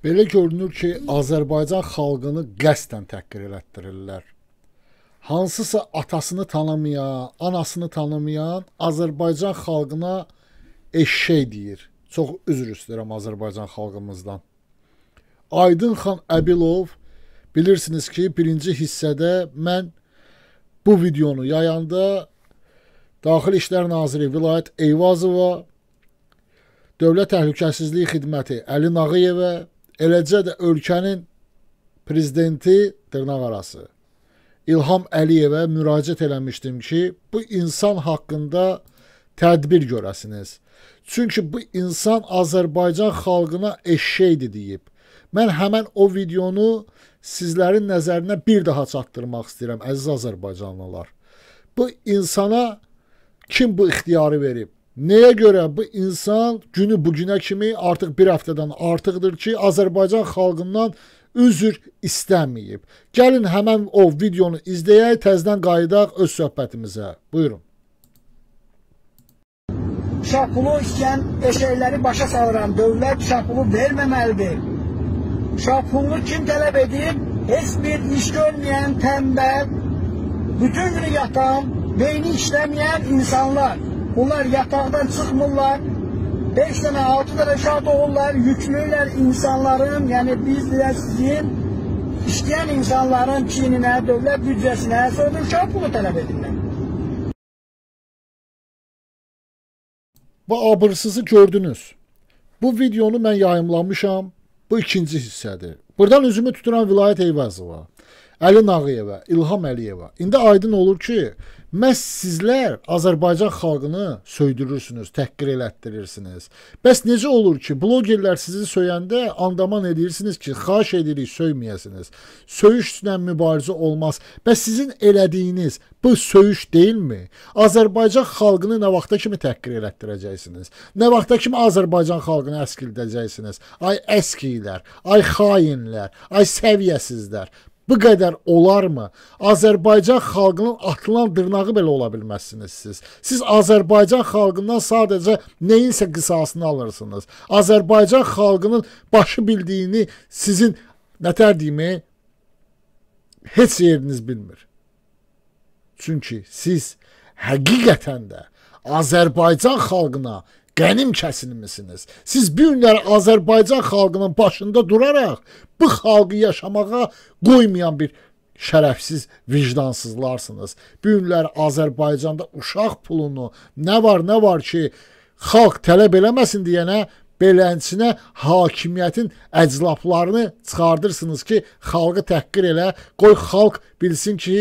Belə görünür ki, Azərbaycan xalqını qəsdən təhqir elətdirirlər. Hansısa atasını tanımayan, anasını tanımayan Azərbaycan xalqına eşşək deyir. Çox üzr istəyirəm Azərbaycan xalqımızdan. Aydın xan Əbilov bilirsiniz ki, birinci hissədə mən bu videonu yayanda Daxili İşlər Naziri Vilayət Eyvazova, Dövlət Təhlükəsizlik Xidməti Əli Nağıyevə eləcə də ölkənin prezidenti dırnaq arası İlham Əliyevə müraciət eləmişdim ki, bu insan haqqında tədbir görəsiniz. Çünki bu insan Azərbaycan xalqına eşşəkdir deyib. Mən həmən o videonu sizlərin nəzərinə bir daha çatdırmaq istəyirəm əziz azərbaycanlılar. Bu insana kim bu ixtiyarı verib? Nəyə görə bu insan günü bu günə kimi artıq bir həftədən artıqdır ki, Azərbaycan xalqından üzr istəməyib. Gəlin həmən o videonu izləyək, təzədən qayıdaq öz söhbətimizə. Buyurun. Şapulu istəyən eşəkləri başa salıram. Dövlət şapulu verməməlidir. Şapulu kim tələb edib? Heç bir iş görməyən, tənbəl, bütün günü yatan, beyni işləməyən insanlar. Bunlar yataqdan çıxmırlar. 5 dənə, 6 dənə uşaq doğurlar, yüklülər insanların, yəni biz də sizin işləyən insanların çininə, dövlət büdcəsinə, sonra uşaq pulu tələb edirlər. Bu abırsızı gördünüz. Bu videonu mən yayımlamışam. Bu ikinci hissədir. Buradan üzümü tuturan Vilayət Eyvazova, Əli Nağıyeva, İlham Əliyeva. İndi aydın olur ki, Məhz sizlər Azərbaycan xalqını söydürürsünüz, təhqir elətdirirsiniz. Bəs necə olur ki, blogerlər sizi söyəndə andaman edirsiniz ki, xahiş edirik söyməyəsiniz. Söyüşlə mübarizə olmaz. Bəs sizin elədiyiniz bu söyüş deyilmi? Azərbaycan xalqını nə vaxta kimi təhqir elətdirəcəksiniz? Nə vaxta kimi Azərbaycan xalqını əskildəcəksiniz? Ay əskilər, ay xainlər, ay səviyyəsizlər. Bu qədər olarmı? Azərbaycan xalqının atılan dırnağı belə ola bilməzsiniz siz. Siz Azərbaycan xalqından sadəcə nəyinsə qisasını alırsınız. Azərbaycan xalqının başı bildiyini sizin nətər deyimi heç yeriniz bilmir. Çünki siz həqiqətən də Azərbaycan xalqına qənim kəsilmisiniz. Siz bu günləri Azərbaycan xalqının başında duraraq bu xalqı yaşamağa qoymayan bir şərəfsiz, vicdansızlarsınız. Bu günlər Azərbaycanda uşaq pulunu nə var, nə var ki, xalq tələb eləməsin deyənə belənçinə hakimiyyətin əclaflarını çıxardırsınız ki, xalqı təhqir elə, qoy xalq bilsin ki,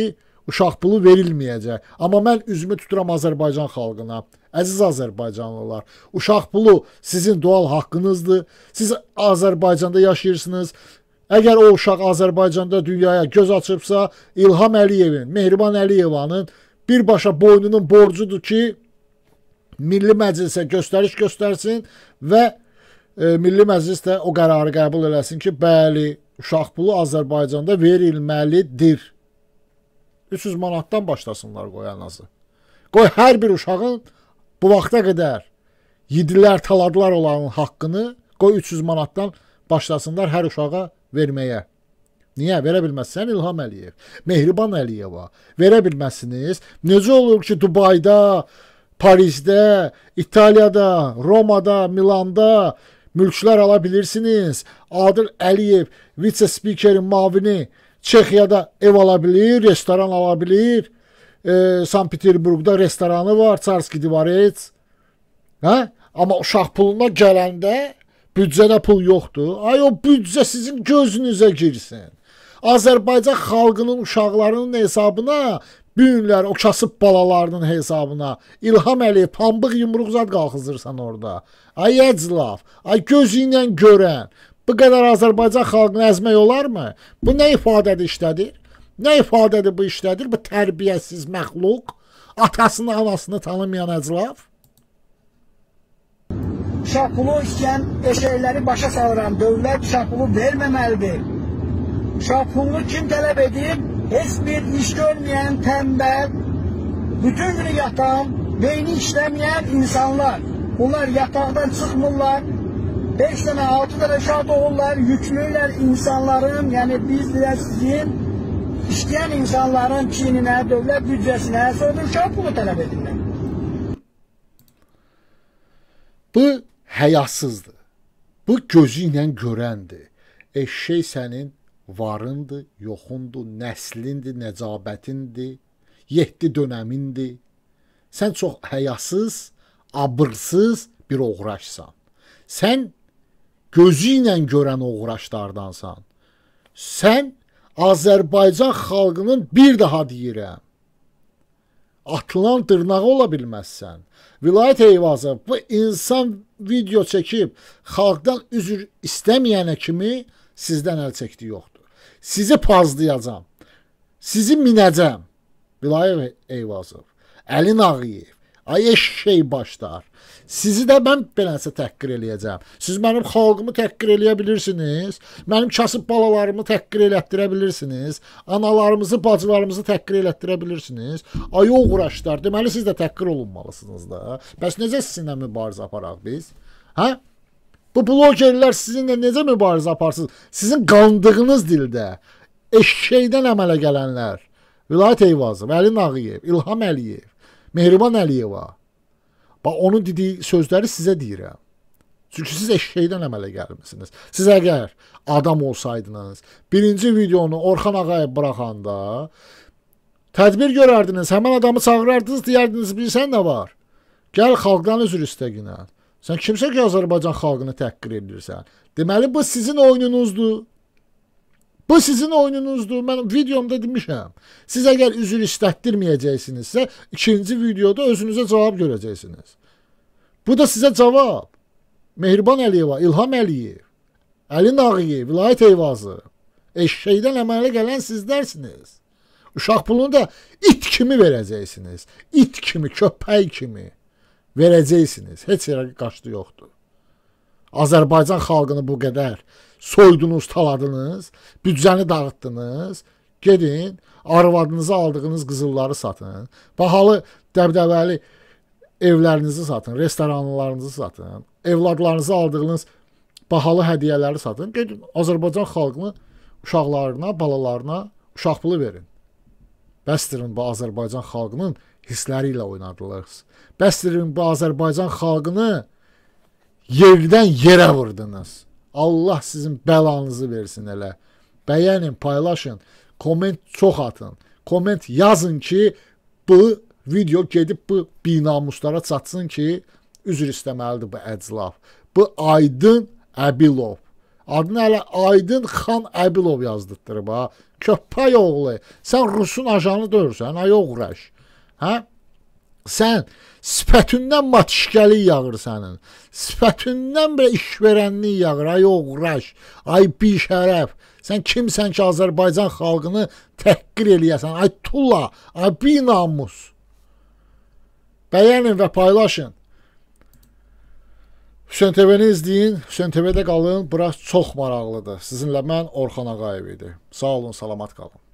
uşaq pulu verilməyəcək. Amma mən üzümü tuturam Azərbaycan xalqına. Əziz Azərbaycanlılar, uşaq pulu sizin doğal haqqınızdır. Siz Azərbaycanda yaşayırsınız. Əgər o uşaq Azərbaycanda dünyaya göz açıbsa, İlham Əliyevin, Mehriban Əliyevanın birbaşa boynunun borcudur ki, Milli Məclisə göstəriş göstərsin və e, Milli Məclis də o qərarı qəbul eləsin ki, bəli, uşaq pulu Azərbaycanda verilməlidir. 300 manatdan başlasınlar qoyanazı. Qoy hər bir uşağın bu vaxta qədər yedilər, taladılar olanın haqqını qoy 300 manatdan başlasınlar hər uşağa verməyə. Niyə verə bilməzsən İlham Əliyev, Mehriban Əliyeva verə bilməzsiniz? Necə olur ki, Dubayda, Parisdə, İtaliyada, Romada, Milanda mülklər ala bilirsiniz. Adil Əliyev vitse-spikerin mavini Çexiyada ev ala bilir, restoran ala bilir e, Sankt Peterburqda restoranı var, Çarski Dvorets. Hə? Amma uşaq puluna gələndə büdcədə pul yoxdur. Ay o büdcə sizin gözünüzə girsin. Azərbaycan xalqının uşaqlarının hesabına bu günlər o kasıb balalarının hesabına İlham Əliyev pambıq yumruq zad qalxızırsan orada. Ay əclaf, ay gözü ilə görən bu qədər Azərbaycan xalqını əzmək olarmı? Bu nə ifadədir işlədir? Nə ifadədir bu işlədir? Bu tərbiyəsiz məxluq, atasını, anasını tanımayan əclaf. Şapulu istəyən eşəkləri başa salıram. Dövlət şapulu verməməlidir. Şapulu kim tələb edib? Heç bir iş görməyən, tənbəl, bütün günü yatan, beyni işləməyən insanlar. Bunlar yataqdan çıxmırlar. 5 tane 6 tane uşaq doğurlar, yüklülər insanların, yəni biz də sizin işləyən insanların çininə, dövlət büdcəsinə, uşaq pulu tələb edirlər. Bu həyasızdır. Bu gözü ilə görəndir. Eşşək sənin varındır, yoxundur, nəslindir, nəcabətindir, 7 dönəmindir. Sən çox həyasız, abırsız bir oğraşsan. Sən gözü ilə görən oğraşlardansan. Sən Azərbaycan xalqının bir daha deyirəm. Atılan dırnağı ola bilməzsən. Vilayət Eyvazı bu insan video çəkib xalqdan üzr istəməyənə kimi sizdən əl çəkdi yoxdur. Sizi pazlayacağam. Sizi minəcəm. Vilayət Eyvazov, Əlin Ağayev, ay eşşey başlar. Sizi də mən beləsə təhqir eləyəcəm. Siz mənim xalqımı təhqir eləyə bilirsiniz. Mənim kasıb balalarımı təhqir elətdirə bilirsiniz. Analarımızı, bacılarımızı təhqir elətdirə bilirsiniz. Ay uğraşlar. Deməli siz də təhqir olunmalısınız da. Bəs necə sizinlə mübarizə aparaq biz? Hə? Bu blogerlər sizinlə necə mübarizə aparsın? Sizin qandığınız dildə eşşəkdən əmələ gələnlər. Vilayət Eyvazov, Əli Nağıyev, İlham Əliyev, Mehriban Əliyeva. Bax onun dediyi sözləri sizə deyirəm. Çünki siz eşşəkdən əmələ gəlmisiniz. Siz əgər adam olsaydınız, birinci videonu Orxan Ağayev buraxanda tədbir görərdiniz, həmin adamı çağırardınız, deyərdiniz, bilirsən nə var? Gəl xalqdan üzr istə günə. Sən kimsə ki Azərbaycan xalqını təhqir edirsən. Deməli bu sizin oyununuzdur. Bu sizin oyununuzdur. Mən videomda demişəm. Siz əgər üzr istətdirməyəcəksinizsə, ikinci videoda özünüzə cavab görəcəksiniz. Bu da sizə cavab. Mehriban Əliyeva, İlham Əliyev, Əli Nağıyev, Vilayət Eyvazı. Eşşəkdən əmələ gələn sizlərsiniz. Uşaq pulunu da it kimi verəcəksiniz. İt kimi, köpək kimi verəcəksiniz. Heç yerə qaçdı yoxdur. Azərbaycan xalqını bu qədər soydunuz, taladınız, büdcəni dağıtdınız. Gedin, arvadınıza aldığınız qızılları satın. Bahalı dəbdəbəli evlərinizi satın, restoranlarınızı satın. Evladlarınıza aldığınız bahalı hədiyyələri satın. Gedin Azərbaycan xalqını uşaqlarına, balalarına uşaq pulu verin. Bəsdirin bu Azərbaycan xalqının hissləri ilə oynadılır. Bəsdirin bu Azərbaycan xalqını yerdən yerə vurdunuz. Allah sizin bəlanızı versin elə. Bəyənin, paylaşın, komment çox atın. Komment yazın ki, bu video gedib bu binamuslara çatsın ki, üzr istəməlidir bu əclaf. Bu Aydın Əbilov. Adını hələ Aydın Xan Əbilov yazdırtdırıb ha. Köpək oğlu. Sən Rusun ajanı deyirsən, ay oğraş. Hə? Sən sifətindən matişkəlik yağır sənin. Sifətindən belə işverənlik yağır. Ay oğraş, ay bir şərəf. Sən kimsən ki, Azərbaycan xalqını təhqir eləyəsən? Ay tulla, ay bir namus. Bəyənin və paylaşın. Hüseyn TV-ni izləyin, Hüseyn TV-də qalın. Bura çox maraqlıdır. Sizinlə mən Orxan Ağayev idi. Sağ olun, salamat qalın.